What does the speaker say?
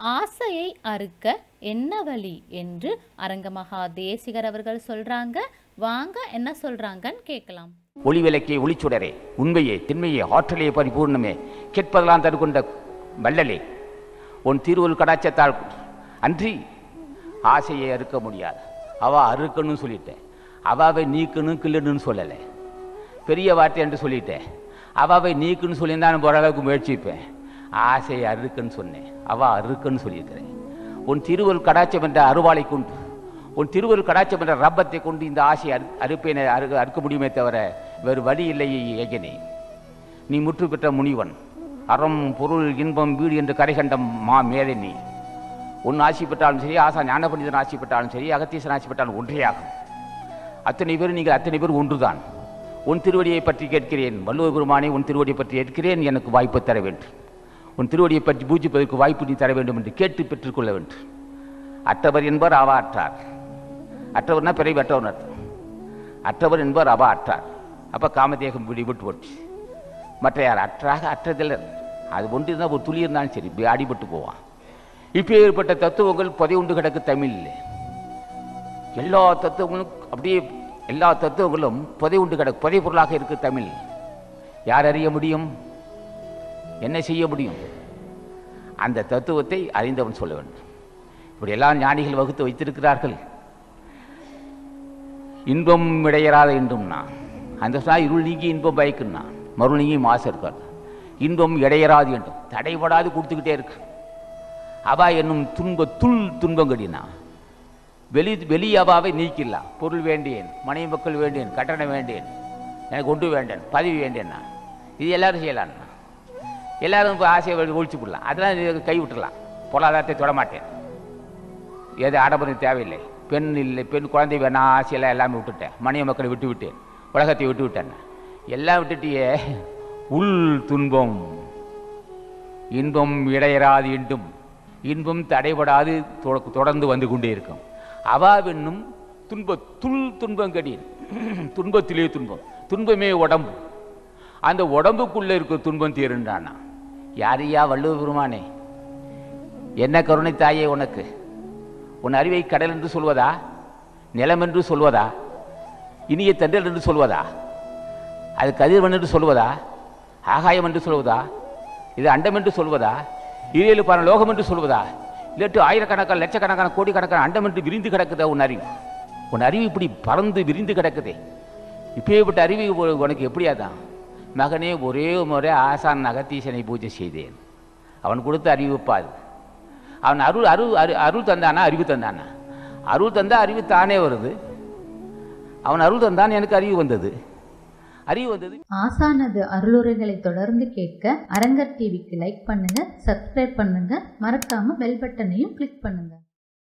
ஆசையை அறுக்க என்ன வழி என்று அரங்கமகா தேசிகர் அவர்கள் சொல்றாங்க. வாங்க என்ன சொல்றாங்கன்னு கேட்கலாம். ஒளி விளக்கே ஒளிச்சுடரே உண்மையே திண்மையே ஆற்றலே பரிபூர்ணமே கேட்பதெல்லாம் தருகொண்ட வள்ளலே. உன் திருவள் கடாச்சத்தால் அன்றி ஆசையை அறுக்க முடியாது. அவ அறுக்கணும்னு சொல்லிட்டேன். அவாவை நீக்கணும் கிள்ளணும்னு சொல்லலை. பெரிய வார்த்தை என்று சொல்லிட்டேன். அவாவை நீக்குன்னு சொல்லியிருந்தா நான் ஓரளவுக்கு முயற்சிப்பேன். ஆசை அறுக்குன்னு சொன்னேன். அவ அறுக்குன்னு சொல்லியிருக்கிறேன். உன் திருவள் கடாச்சம் என்ற அருவாளை கொண்டு உன் திருவள் கடாச்சம் என்ற ரப்பத்தை கொண்டு இந்த ஆசையை அறு அறுப்பேனை அறு அறுக்க முடியுமே தவிர வேறு வழி இல்லை ஏகனே. நீ முற்று பெற்ற முனிவன் அறம் பொருள் இன்பம் வீடு என்று கரை கண்ட மா மேலே நீ. உன் ஆசி பெற்றாலும் சரி ஆசா ஞான பண்டிதன் ஆசி பெற்றாலும் சரி அகத்தீசன் ஆசி பெற்றாலும் ஒன்றேயாகும். அத்தனை பேர் நீங்கள் அத்தனை பேர் ஒன்றுதான். உன் திருவடியை பற்றி கேட்கிறேன் வள்ளுவ பெருமானை உன் திருவடியை பற்றி கேட்கிறேன் எனக்கு வாய்ப்பு தர வேண்டும். உன் திருவடியை பற்றி பூஜிப்பதற்கு வாய்ப்பு நீ தர வேண்டும் என்று கேட்டு பெற்றுக்கொள்ள வேண்டும். அற்றவர் என்பவர் அவா அற்றார். அற்றவர்னா பிறகு அற்றவர் அர்த்தம். அற்றவர் என்பவர் அவா அற்றார். அப்போ காமதேகம் விடுபட்டு போச்சு. மற்ற யார்? அற்றாக அற்றதில்லை அது ஒன்று இருந்தால் ஒரு துளி இருந்தாலும் சரி இப்படி அடிபட்டு போவான். இப்போ ஏற்பட்ட தத்துவங்கள் புதை உண்டு கிடக்கு தமிழில். எல்லா தத்துவங்களும் அப்படியே எல்லா தத்துவங்களும் புதை உண்டு கிடக்கு புதை பொருளாக இருக்குது தமிழ். யார் அறிய முடியும்? என்ன செய்ய முடியும்? அந்த தத்துவத்தை அறிந்தவன் சொல்ல வேண்டும். இப்படி எல்லாம் ஞானிகள் வகுத்து வைத்திருக்கிறார்கள். இன்பம் இடையறாத இன்பம்னா அந்த சொன்னால் இருள் நீங்கி இன்பம் பயக்குன்னா மருள் நீங்கி மாசு இருக்கார் இன்பம் இடையறாது என்றும் தடைபடாது கொடுத்துக்கிட்டே இருக்கு. அவா என்னும் துன்ப துள் துன்பம் கடினா வெளி வெளி அவாவை நீக்கிடலாம். பொருள் வேண்டியேன் மனைவி மக்கள் வேண்டியேன் கட்டணம் வேண்டேன் எனக்கு ஒன்று வேண்டேன் பதவி வேண்டேன்னா இது எல்லாரும் செய்யலாம்ண்ணா. எல்லாரும் இப்போ ஆசையை ஒழிச்சு விடலாம் அதெல்லாம் கை விட்டுடலாம் பொருளாதாரத்தை தொடமாட்டேன் எது ஆடம்பரம் தேவையில்லை. பெண் இல்லை பெண் குழந்தை வேணாம் ஆசையெல்லாம் எல்லாமே விட்டுட்டேன். மனித மக்களை விட்டு விட்டேன். உலகத்தை விட்டு விட்டேன். எல்லாம் விட்டுட்டியே உள் துன்பம். இன்பம் இடையராது இண்டும் இன்பம் தடைபடாது தொடர்ந்து வந்து கொண்டே இருக்கும். அவாவென்னும் துன்ப துள் துன்பம் துன்பங்கடின் துன்பத்திலே துன்பம். துன்பமே உடம்பு. அந்த உடம்புக்குள்ளே இருக்க துன்பம் தீருண்டானா யாரையா வள்ளுவ பெருமானே? என்ன கருணை தாயே உனக்கு? உன் அறிவை கடல் என்று சொல்வதா? நிலம் என்று சொல்வதா? இனிய தண்டல் என்று சொல்வதா? அது கதிர்வன் என்று சொல்வதா? ஆகாயம் என்று சொல்வதா? இது அண்டம் என்று சொல்வதா? ஈரேழு பாரு லோகம் என்று சொல்வதா? இல்லாட்டு ஆயிரக்கணக்கான லட்சக்கணக்கான கோடிக்கணக்கான அண்டம் என்று விரிந்து கிடக்குதா உன் அறிவு? உன் அறிவு இப்படி பறந்து விரிந்து கிடக்குதே. இப்பேற்பட்ட அறிவு உனக்கு எப்படியாதான்? மகனே ஒரே முறை ஆசான் நகத்தீசனை பூஜை செய்தேன். அவன் கொடுத்த அறிவிப்பாது அவன் அருள் அருள் அரு அருள் தந்தானா அறிவு தந்தானா? அருள் தந்தால் அறிவு தானே வருது. அவன் அருள் தந்தான் எனக்கு அறிவு வந்தது. அறிவு வந்தது. ஆசானது அருளுரைகளை தொடர்ந்து கேட்க அரங்கர் டிவிக்கு லைக் பண்ணுங்க சப்ஸ்கிரைப் பண்ணுங்க மறக்காம பெல் பட்டனையும் கிளிக் பண்ணுங்க.